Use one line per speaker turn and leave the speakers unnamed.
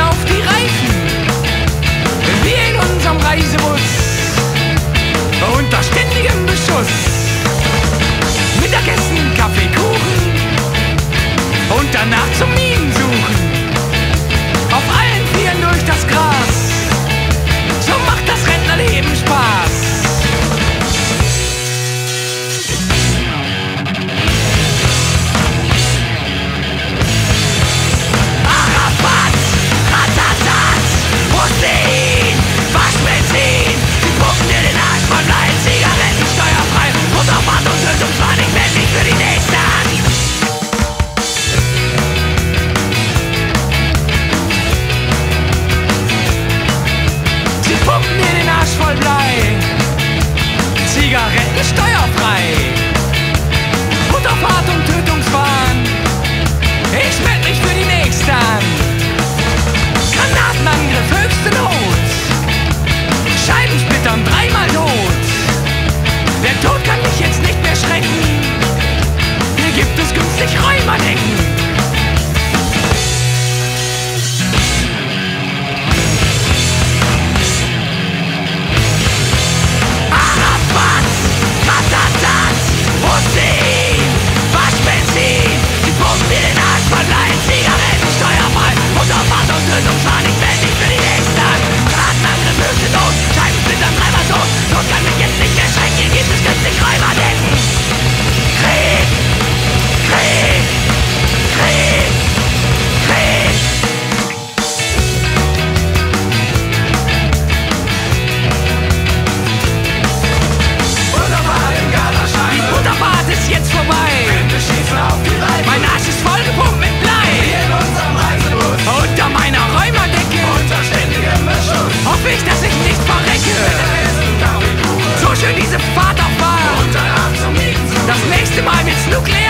Auf die Reifen. Wie in unserem Reisebus. Unter ständigem Beschuss. Mittagessen, Kaffee, Kuchen. Und danach zum ないまよ nuclear.